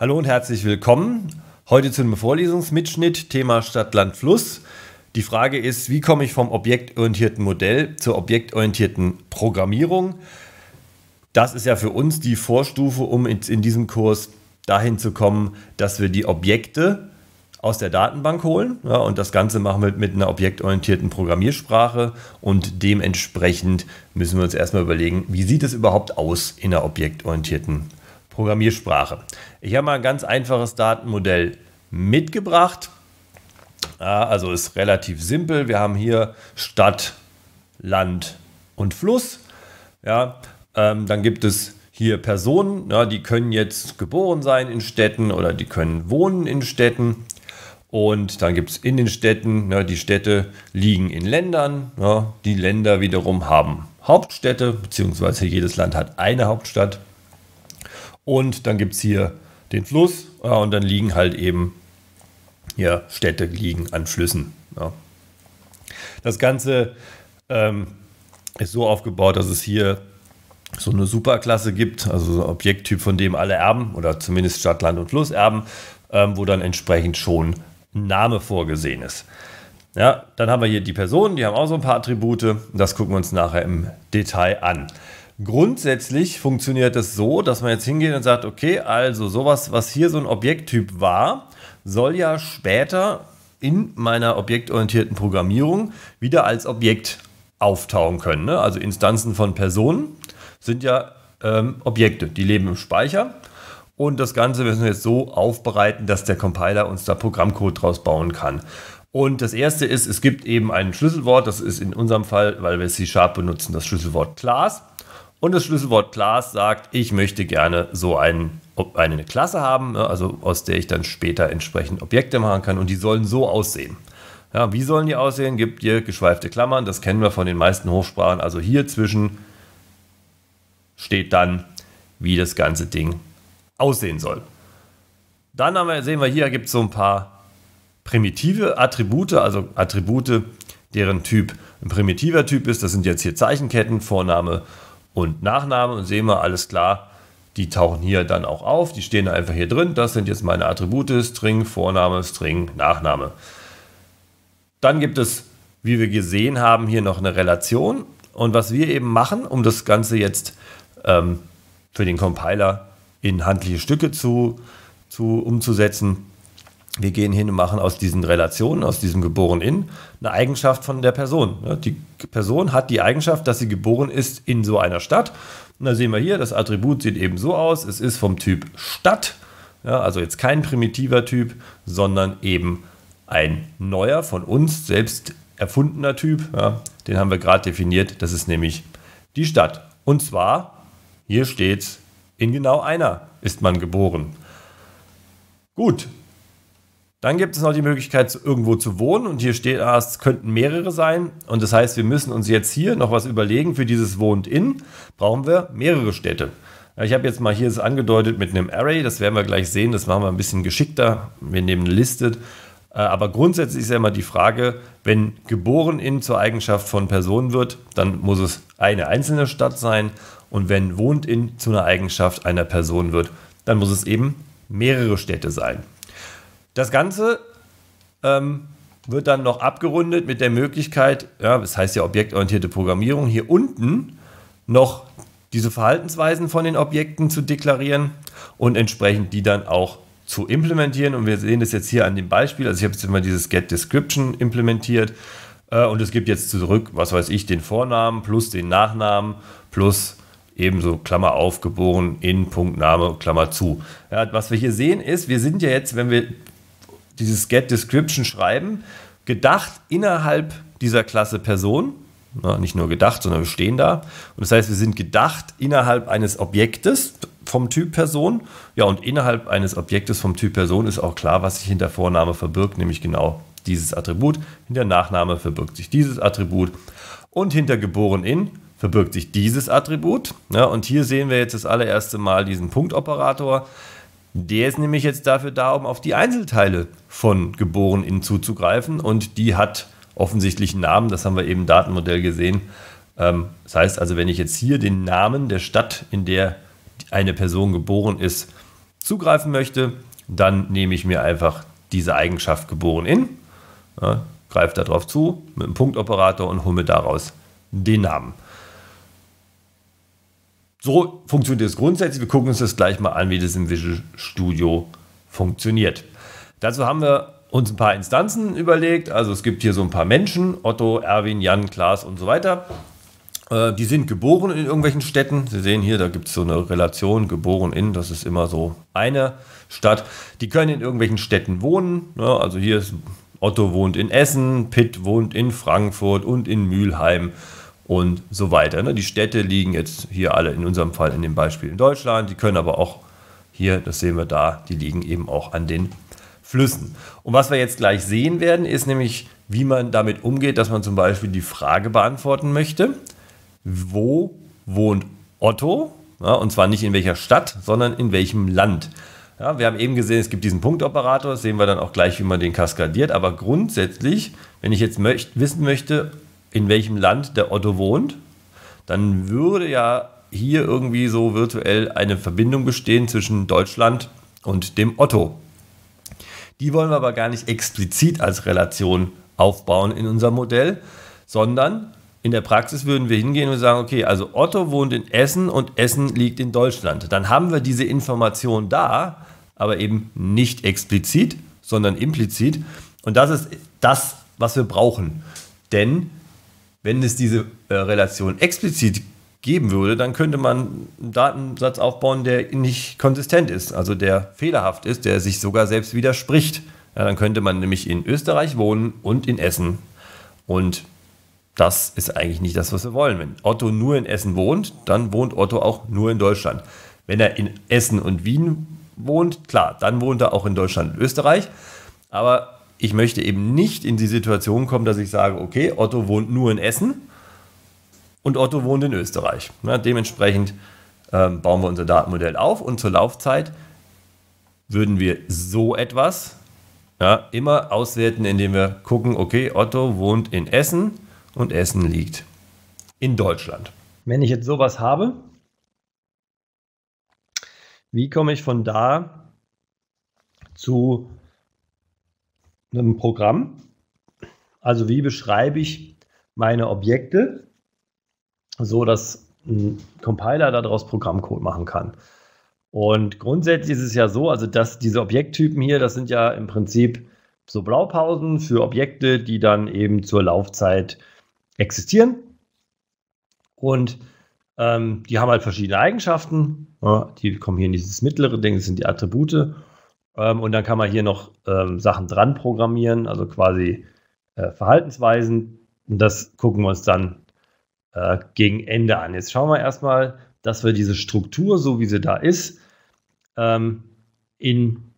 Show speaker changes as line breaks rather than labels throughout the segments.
Hallo und herzlich willkommen. Heute zu einem Vorlesungsmitschnitt, Thema Stadt, Land, Fluss. Die Frage ist, wie komme ich vom objektorientierten Modell zur objektorientierten Programmierung? Das ist ja für uns die Vorstufe, um in diesem Kurs dahin zu kommen, dass wir die Objekte aus der Datenbank holen. Ja, und das Ganze machen wir mit einer objektorientierten Programmiersprache. Und dementsprechend müssen wir uns erstmal überlegen, wie sieht es überhaupt aus in einer objektorientierten Programmiersprache. Ich habe mal ein ganz einfaches Datenmodell mitgebracht. Also ist relativ simpel. Wir haben hier Stadt, Land und Fluss. Ja, ähm, dann gibt es hier Personen, ja, die können jetzt geboren sein in Städten oder die können wohnen in Städten. Und dann gibt es in den Städten, ja, die Städte liegen in Ländern, ja, die Länder wiederum haben Hauptstädte, beziehungsweise jedes Land hat eine Hauptstadt. Und dann gibt es hier den Fluss ja, und dann liegen halt eben hier Städte liegen an Flüssen. Das Ganze ähm, ist so aufgebaut, dass es hier so eine Superklasse gibt, also so ein Objekttyp, von dem alle erben oder zumindest Stadt, Land und Fluss erben, ähm, wo dann entsprechend schon ein Name vorgesehen ist. Ja, dann haben wir hier die Personen, die haben auch so ein paar Attribute. Das gucken wir uns nachher im Detail an. Grundsätzlich funktioniert es so, dass man jetzt hingeht und sagt, okay, also sowas, was hier so ein Objekttyp war, soll ja später in meiner objektorientierten Programmierung wieder als Objekt auftauchen können. Ne? Also Instanzen von Personen sind ja ähm, Objekte, die leben im Speicher. Und das Ganze müssen wir jetzt so aufbereiten, dass der Compiler uns da Programmcode draus bauen kann. Und das erste ist, es gibt eben ein Schlüsselwort, das ist in unserem Fall, weil wir C-Sharp benutzen, das Schlüsselwort Class. Und das Schlüsselwort Class sagt, ich möchte gerne so ein, eine Klasse haben, ne, also aus der ich dann später entsprechend Objekte machen kann und die sollen so aussehen. Ja, wie sollen die aussehen? Gibt hier geschweifte Klammern, das kennen wir von den meisten Hochsprachen. Also hier zwischen steht dann, wie das ganze Ding aussehen soll. Dann wir, sehen wir hier, gibt es so ein paar primitive Attribute, also Attribute, deren Typ ein primitiver Typ ist. Das sind jetzt hier Zeichenketten, Vorname und Nachname. Und sehen wir, alles klar, die tauchen hier dann auch auf. Die stehen einfach hier drin. Das sind jetzt meine Attribute, String, Vorname, String, Nachname. Dann gibt es, wie wir gesehen haben, hier noch eine Relation. Und was wir eben machen, um das Ganze jetzt ähm, für den Compiler in handliche Stücke zu, zu, umzusetzen. Wir gehen hin und machen aus diesen Relationen, aus diesem geboren in, eine Eigenschaft von der Person. Die Person hat die Eigenschaft, dass sie geboren ist in so einer Stadt. Und da sehen wir hier, das Attribut sieht eben so aus. Es ist vom Typ Stadt, ja, also jetzt kein primitiver Typ, sondern eben ein neuer, von uns selbst erfundener Typ. Ja, den haben wir gerade definiert. Das ist nämlich die Stadt. Und zwar hier steht, in genau einer ist man geboren. Gut. Dann gibt es noch die Möglichkeit, irgendwo zu wohnen. Und hier steht, ah, es könnten mehrere sein. Und das heißt, wir müssen uns jetzt hier noch was überlegen. Für dieses Wohnt in brauchen wir mehrere Städte. Ich habe jetzt mal hier es angedeutet mit einem Array. Das werden wir gleich sehen. Das machen wir ein bisschen geschickter. Wir nehmen eine Liste. Äh, aber grundsätzlich ist ja immer die Frage, wenn geboren in zur Eigenschaft von Person wird, dann muss es eine einzelne Stadt sein. Und wenn wohnt in zu einer Eigenschaft einer Person wird, dann muss es eben mehrere Städte sein. Das Ganze ähm, wird dann noch abgerundet mit der Möglichkeit, ja, das heißt ja objektorientierte Programmierung, hier unten noch diese Verhaltensweisen von den Objekten zu deklarieren und entsprechend die dann auch zu implementieren. Und wir sehen das jetzt hier an dem Beispiel. Also ich habe jetzt immer dieses Get Description implementiert äh, und es gibt jetzt zurück, was weiß ich, den Vornamen plus den Nachnamen plus ebenso Klammer auf, geboren in Punkt Name, Klammer zu. Ja, was wir hier sehen ist, wir sind ja jetzt, wenn wir dieses Get Description schreiben, gedacht innerhalb dieser Klasse Person. Na, nicht nur gedacht, sondern wir stehen da. Und das heißt, wir sind gedacht innerhalb eines Objektes vom Typ Person. Ja, und innerhalb eines Objektes vom Typ Person ist auch klar, was sich hinter Vorname verbirgt, nämlich genau dieses Attribut. Hinter Nachname verbirgt sich dieses Attribut. Und hinter geboren in verbirgt sich dieses Attribut. Ja, und hier sehen wir jetzt das allererste Mal diesen Punktoperator. Der ist nämlich jetzt dafür da, um auf die Einzelteile von geboren in zuzugreifen. Und die hat offensichtlich einen Namen, das haben wir eben im Datenmodell gesehen. Ähm, das heißt also, wenn ich jetzt hier den Namen der Stadt, in der eine Person geboren ist, zugreifen möchte, dann nehme ich mir einfach diese Eigenschaft geboren in, greife darauf zu mit einem Punktoperator und hole mir daraus den Namen. So funktioniert es grundsätzlich. Wir gucken uns das gleich mal an, wie das im Visual Studio funktioniert. Dazu haben wir uns ein paar Instanzen überlegt. Also es gibt hier so ein paar Menschen, Otto, Erwin, Jan, Klaas und so weiter. Äh, die sind geboren in irgendwelchen Städten. Sie sehen hier, da gibt es so eine Relation, geboren in, das ist immer so eine Stadt. Die können in irgendwelchen Städten wohnen. Ne? Also hier ist Otto wohnt in Essen, Pitt wohnt in Frankfurt und in Mülheim und so weiter. Ne? Die Städte liegen jetzt hier alle in unserem Fall in dem Beispiel in Deutschland. Die können aber auch hier, das sehen wir da, die liegen eben auch an den Flüssen. Und was wir jetzt gleich sehen werden, ist nämlich, wie man damit umgeht, dass man zum Beispiel die Frage beantworten möchte wo wohnt Otto? Ja, und zwar nicht in welcher Stadt, sondern in welchem Land. Ja, wir haben eben gesehen, es gibt diesen Punktoperator, das sehen wir dann auch gleich, wie man den kaskadiert. Aber grundsätzlich, wenn ich jetzt möcht, wissen möchte, in welchem Land der Otto wohnt, dann würde ja hier irgendwie so virtuell eine Verbindung bestehen zwischen Deutschland und dem Otto. Die wollen wir aber gar nicht explizit als Relation aufbauen in unserem Modell, sondern in der Praxis würden wir hingehen und sagen, okay, also Otto wohnt in Essen und Essen liegt in Deutschland. Dann haben wir diese Information da, aber eben nicht explizit, sondern implizit. Und das ist das, was wir brauchen. Denn wenn es diese äh, Relation explizit geben würde, dann könnte man einen Datensatz aufbauen, der nicht konsistent ist, also der fehlerhaft ist, der sich sogar selbst widerspricht. Ja, dann könnte man nämlich in Österreich wohnen und in Essen. Und das ist eigentlich nicht das, was wir wollen. Wenn Otto nur in Essen wohnt, dann wohnt Otto auch nur in Deutschland. Wenn er in Essen und Wien wohnt, klar, dann wohnt er auch in Deutschland und Österreich. Aber ich möchte eben nicht in die Situation kommen, dass ich sage, okay, Otto wohnt nur in Essen und Otto wohnt in Österreich. Na, dementsprechend ähm, bauen wir unser Datenmodell auf und zur Laufzeit würden wir so etwas ja, immer auswerten, indem wir gucken, okay, Otto wohnt in Essen und Essen liegt in Deutschland. Wenn ich jetzt sowas habe, wie komme ich von da zu einem Programm? Also wie beschreibe ich meine Objekte, so dass ein Compiler daraus Programmcode machen kann. Und grundsätzlich ist es ja so, also dass diese Objekttypen hier, das sind ja im Prinzip so Blaupausen für Objekte, die dann eben zur Laufzeit existieren. Und ähm, die haben halt verschiedene Eigenschaften. Ja, die kommen hier in dieses mittlere Ding, das sind die Attribute. Ähm, und dann kann man hier noch ähm, Sachen dran programmieren, also quasi äh, Verhaltensweisen. Und das gucken wir uns dann äh, gegen Ende an. Jetzt schauen wir erstmal, dass wir diese Struktur, so wie sie da ist, ähm, in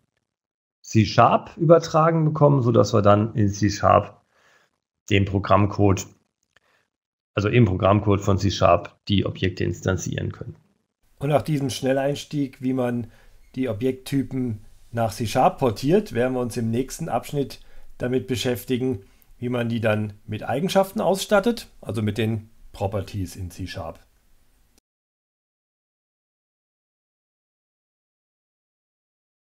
C-Sharp übertragen bekommen, sodass wir dann in C-Sharp den Programmcode also im Programmcode von C-Sharp, die Objekte instanzieren können.
Und nach diesem Schnelleinstieg, wie man die Objekttypen nach C-Sharp portiert, werden wir uns im nächsten Abschnitt damit beschäftigen, wie man die dann mit Eigenschaften ausstattet, also mit den Properties in C-Sharp.